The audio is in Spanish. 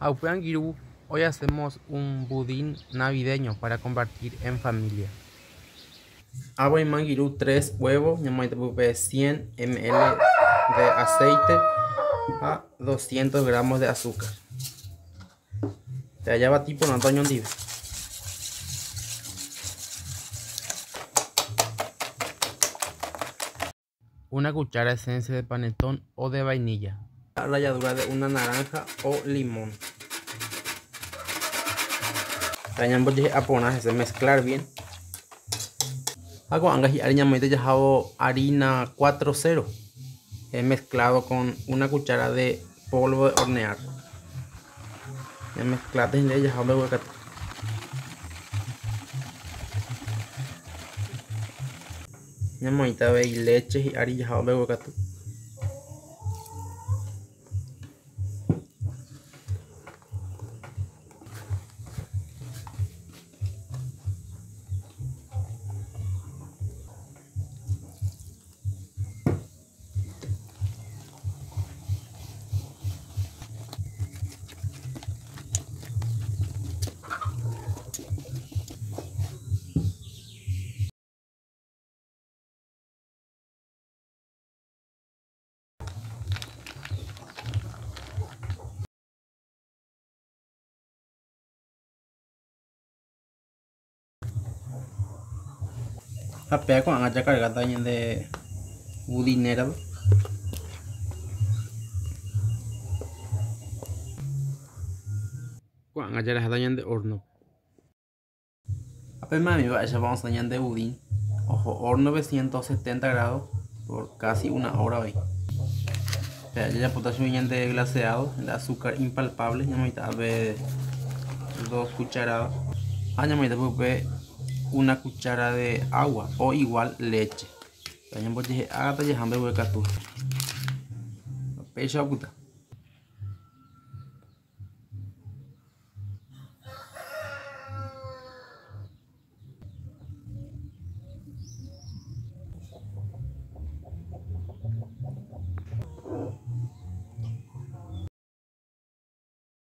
Aupeangiru, hoy hacemos un budín navideño para compartir en familia. Agua y mangiru 3 huevos, 100 ml de aceite a 200 gramos de azúcar. Te hallaba tipo no Antonio. Una cuchara de esencia de panetón o de vainilla. La ralladura de una naranja o limón. Trañamos a poner, se mezclar bien. Hago angas y harina ya harina 4.0 he mezclado con una cuchara de polvo de hornear. He mezclado en ella de huecato. Ya moita ve leche y harina de huecato. අපෑකු අංජකට ගතයිද ඌදින්නටව අංජර හතයන්ද ඔරනු horno. Apea mami, ya vamos a de budín. Ojo, horno de 170 grados por casi una hora hoy. Ya ya potasio de glaseado, el azúcar impalpable, ya mitad de dos cucharadas. Ah, ya de una cuchara de agua o igual leche. También voy a hacer agua y hambre voy a pecha puta.